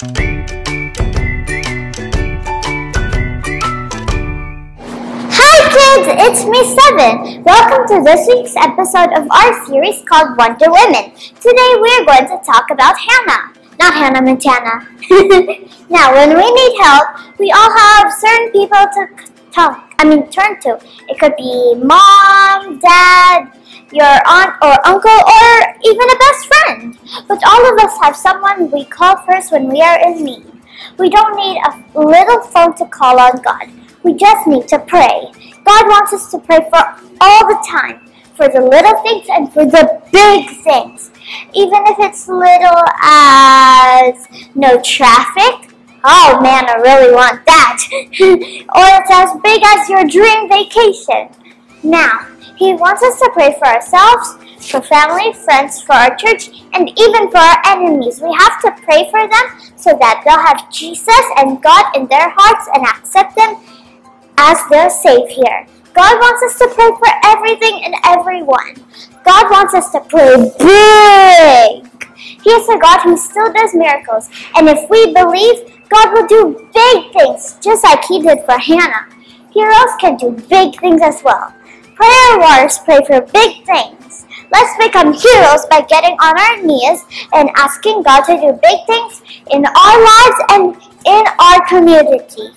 Hi kids, it's me Seven. Welcome to this week's episode of our series called Wonder Women. Today we're going to talk about Hannah, not Hannah Montana. now, when we need help, we all have certain people to talk. I mean, turn to. It could be mom, dad, your aunt or uncle, or even a best friend. But all of us have someone we call first when we are in need. We don't need a little phone to call on God. We just need to pray. God wants us to pray for all the time, for the little things and for the big things. Even if it's little as no traffic. Oh man, I really want that. or it's as big as your dream vacation. Now, he wants us to pray for ourselves, for family, friends, for our church, and even for our enemies. We have to pray for them so that they'll have Jesus and God in their hearts and accept them as their Savior. God wants us to pray for everything and everyone. God wants us to pray big. He is a God who still does miracles. And if we believe, God will do big things, just like He did for Hannah. Heroes can do big things as well. Prayer warriors pray for big things. Let's become heroes by getting on our knees and asking God to do big things in our lives and in our community.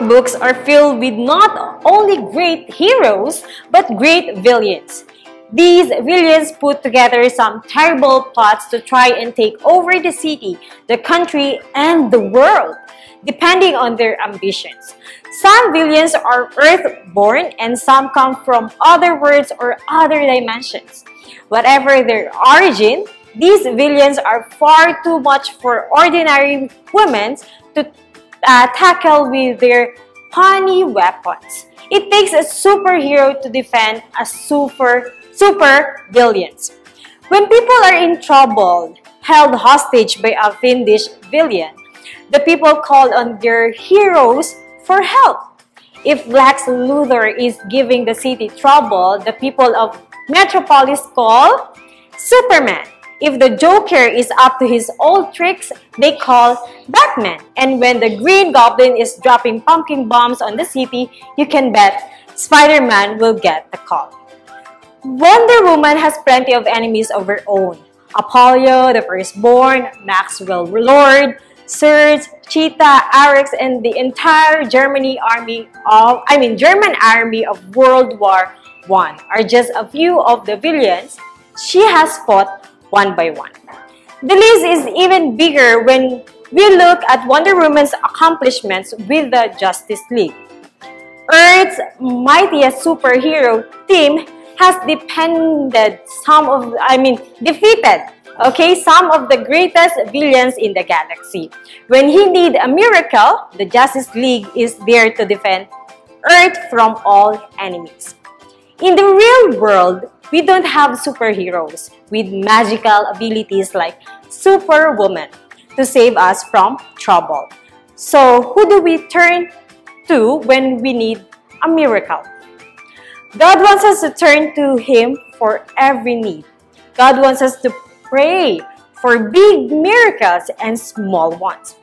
Comic books are filled with not only great heroes, but great villains. These villains put together some terrible plots to try and take over the city, the country, and the world, depending on their ambitions. Some villains are earthborn and some come from other worlds or other dimensions. Whatever their origin, these villains are far too much for ordinary women to uh, tackle with their puny weapons. It takes a superhero to defend a super super villains. When people are in trouble, held hostage by a fiendish villain, the people call on their heroes for help. If Lex Luthor is giving the city trouble, the people of Metropolis call Superman. If the Joker is up to his old tricks, they call Batman. And when the Green Goblin is dropping pumpkin bombs on the city, you can bet Spider-Man will get the call. Wonder Woman has plenty of enemies of her own. Apollo, the Firstborn, Maxwell Lord, Circe, Cheetah, Ares, and the entire Germany army of I mean German army of World War One are just a few of the villains she has fought one by one. The list is even bigger when we look at Wonder Woman's accomplishments with the Justice League. Earth's mightiest superhero team has depended some of I mean defeated okay some of the greatest villains in the galaxy. When he need a miracle, the Justice League is there to defend Earth from all enemies. In the real world, we don't have superheroes with magical abilities like Superwoman to save us from trouble. So, who do we turn to when we need a miracle? God wants us to turn to Him for every need. God wants us to pray for big miracles and small ones.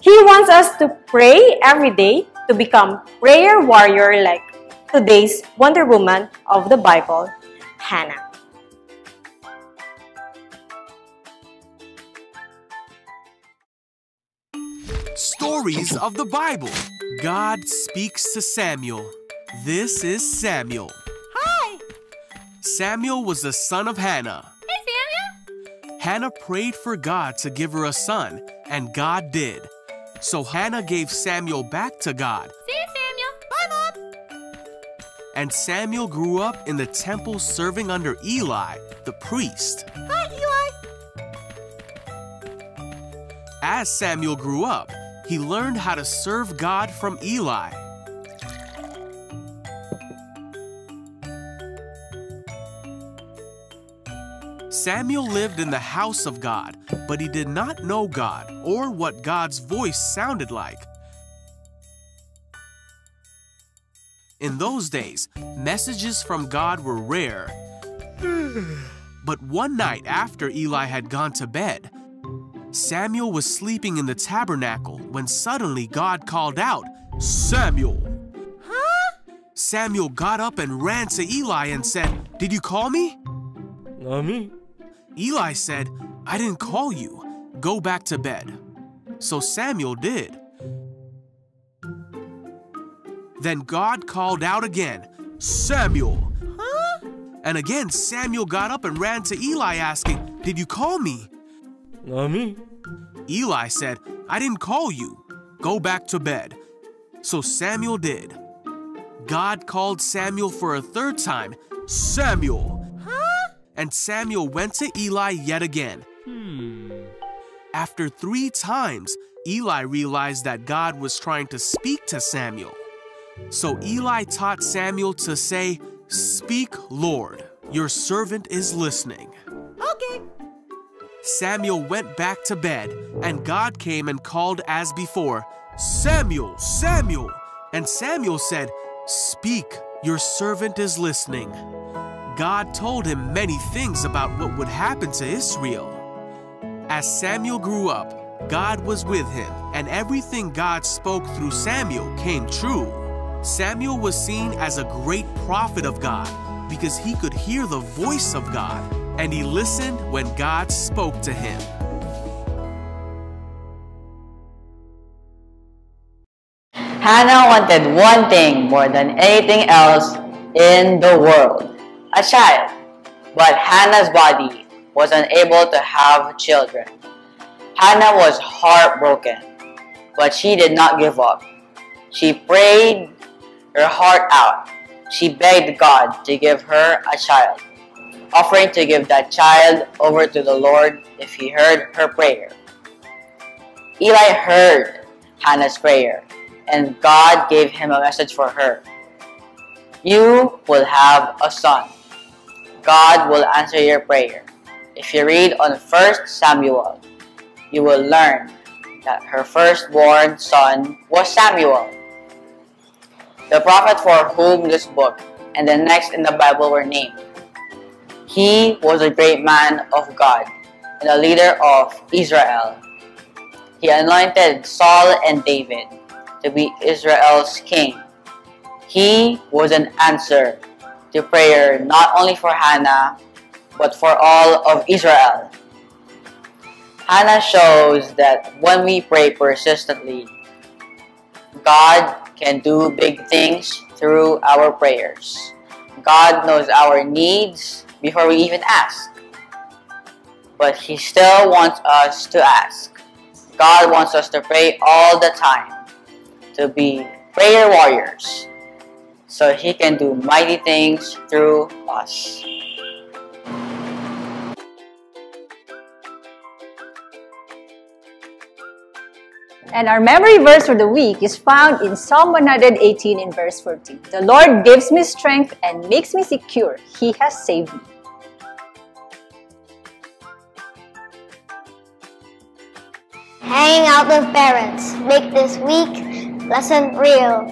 He wants us to pray every day to become prayer warrior like today's Wonder Woman of the Bible, Hannah. Stories of the Bible. God speaks to Samuel. This is Samuel. Hi! Samuel was the son of Hannah. Hey, Samuel! Hannah prayed for God to give her a son, and God did. So Hannah gave Samuel back to God, See you, Samuel. Bye, Mom. and Samuel grew up in the temple serving under Eli, the priest. Hi, Eli. As Samuel grew up, he learned how to serve God from Eli. Samuel lived in the house of God, but he did not know God or what God's voice sounded like. In those days, messages from God were rare. But one night after Eli had gone to bed, Samuel was sleeping in the tabernacle when suddenly God called out, Samuel! Huh? Samuel got up and ran to Eli and said, Did you call me? Not me. Eli said, I didn't call you. Go back to bed. So Samuel did. Then God called out again, Samuel! Huh? And again, Samuel got up and ran to Eli asking, Did you call me? Not me. Eli said, I didn't call you. Go back to bed. So Samuel did. God called Samuel for a third time Samuel. Huh? And Samuel went to Eli yet again. Hmm. After three times, Eli realized that God was trying to speak to Samuel. So Eli taught Samuel to say, Speak, Lord, your servant is listening. Samuel went back to bed, and God came and called as before, Samuel, Samuel. And Samuel said, Speak, your servant is listening. God told him many things about what would happen to Israel. As Samuel grew up, God was with him, and everything God spoke through Samuel came true. Samuel was seen as a great prophet of God because he could hear the voice of God, and he listened when God spoke to him. Hannah wanted one thing more than anything else in the world a child. But Hannah's body was unable to have children. Hannah was heartbroken, but she did not give up. She prayed her heart out. She begged God to give her a child, offering to give that child over to the Lord if he heard her prayer. Eli heard Hannah's prayer, and God gave him a message for her. You will have a son. God will answer your prayer. If you read on 1 Samuel, you will learn that her firstborn son was Samuel. The prophet for whom this book and the next in the Bible were named. He was a great man of God and a leader of Israel. He anointed Saul and David to be Israel's king. He was an answer to prayer not only for Hannah, but for all of Israel. Hannah shows that when we pray persistently, God can do big things through our prayers. God knows our needs before we even ask. But He still wants us to ask. God wants us to pray all the time, to be prayer warriors, so He can do mighty things through us. And our memory verse for the week is found in Psalm 118 in verse 14. The Lord gives me strength and makes me secure. He has saved me. Hanging out with parents. Make this week lesson real.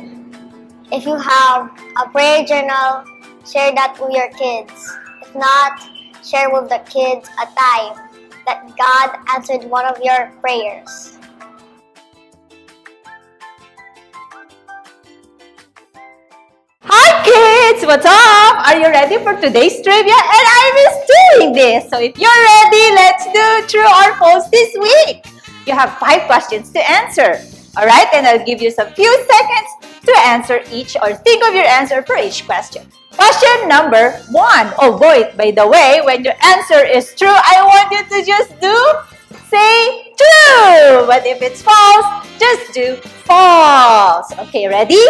If you have a prayer journal, share that with your kids. If not, share with the kids a time that God answered one of your prayers. Hi kids! What's up? Are you ready for today's trivia? And I miss doing this. So if you're ready, let's do true or false this week. You have five questions to answer. Alright, and I'll give you some few seconds to answer each or think of your answer for each question. Question number one. Oh by the way, when your answer is true, I want you to just do say true. But if it's false, just do false. Okay, ready?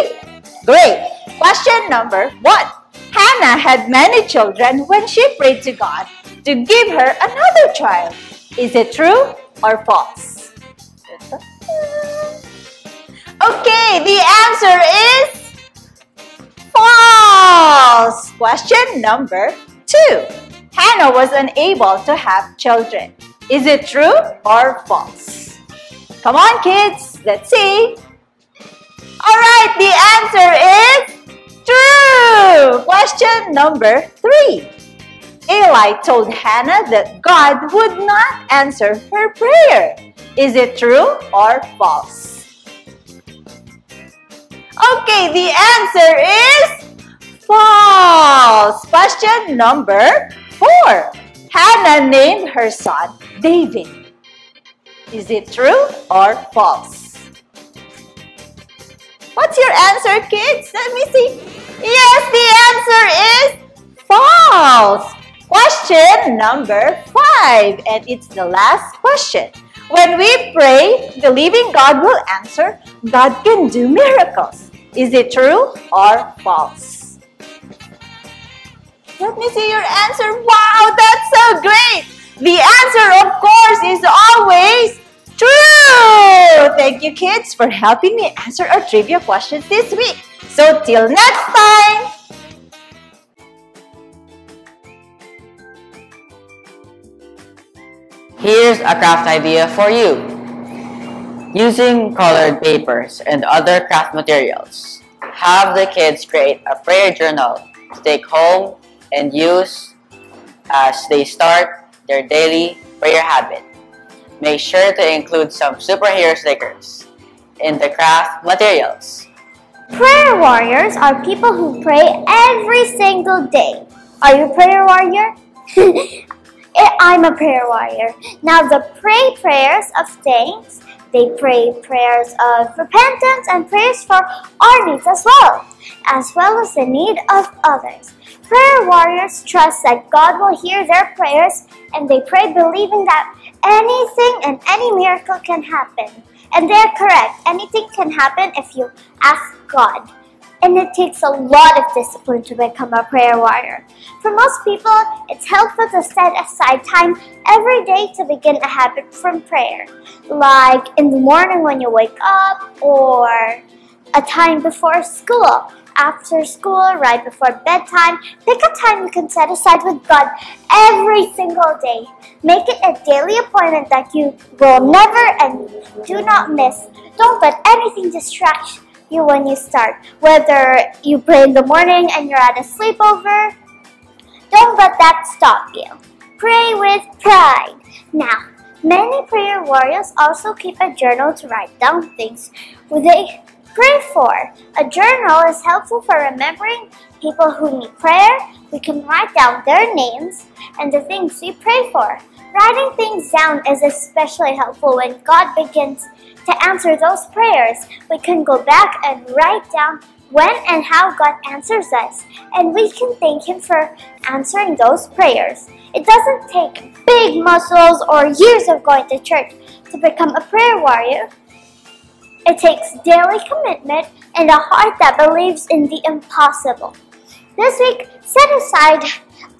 Great. Question number one. Hannah had many children when she prayed to God to give her another child. Is it true or false? Okay, the answer is false. Question number two. Hannah was unable to have children. Is it true or false? Come on, kids. Let's see. All right, the answer is true. Question number three. Eli told Hannah that God would not answer her prayer. Is it true or false? Okay, the answer is false. Question number four. Hannah named her son David. Is it true or false? What's your answer, kids? Let me see. Yes, the answer is false. Question number five, and it's the last question. When we pray, believing God will answer, God can do miracles. Is it true or false? Let me see your answer. Wow, that's so great! The answer, of course, is always true! Thank you, kids, for helping me answer our trivia questions this week. So, till next time! Here's a craft idea for you. Using colored papers and other craft materials, have the kids create a prayer journal to take home and use as they start their daily prayer habit. Make sure to include some superhero stickers in the craft materials. Prayer warriors are people who pray every single day. Are you a prayer warrior? Eh, I'm a prayer warrior. Now, the pray prayers of thanks, they pray prayers of repentance and prayers for our needs as well, as well as the need of others. Prayer warriors trust that God will hear their prayers and they pray believing that anything and any miracle can happen. And they're correct. Anything can happen if you ask God. And it takes a lot of discipline to become a prayer warrior. For most people, it's helpful to set aside time every day to begin a habit from prayer. Like in the morning when you wake up, or a time before school, after school, right before bedtime. Pick a time you can set aside with God every single day. Make it a daily appointment that you will never and do not miss. Don't let anything distract you when you start. Whether you pray in the morning and you're at a sleepover, don't let that stop you. Pray with pride. Now, many prayer warriors also keep a journal to write down things they pray for. A journal is helpful for remembering people who need prayer. We can write down their names and the things we pray for. Writing things down is especially helpful when God begins to answer those prayers. We can go back and write down when and how God answers us, and we can thank Him for answering those prayers. It doesn't take big muscles or years of going to church to become a prayer warrior. It takes daily commitment and a heart that believes in the impossible. This week, set aside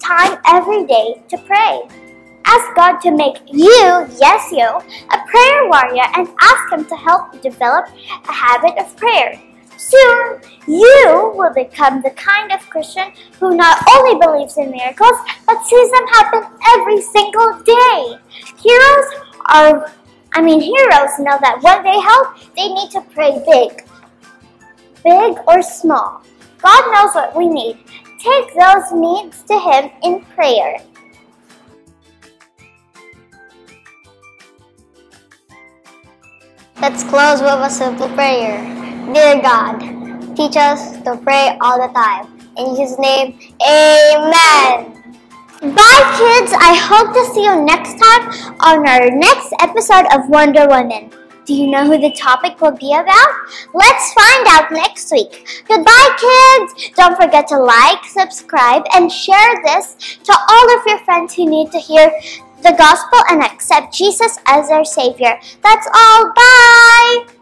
time every day to pray. Ask God to make you, yes, you, a prayer warrior and ask Him to help you develop a habit of prayer. Soon, you will become the kind of Christian who not only believes in miracles, but sees them happen every single day. Heroes are, I mean, heroes know that when they help, they need to pray big. Big or small. God knows what we need. Take those needs to Him in prayer. Let's close with a simple prayer. Dear God, teach us to pray all the time. In His name, Amen. Bye, kids. I hope to see you next time on our next episode of Wonder Woman. Do you know who the topic will be about? Let's find out next week. Goodbye, kids. Don't forget to like, subscribe, and share this to all of your friends who need to hear the gospel and accept Jesus as their Savior. That's all. Bye.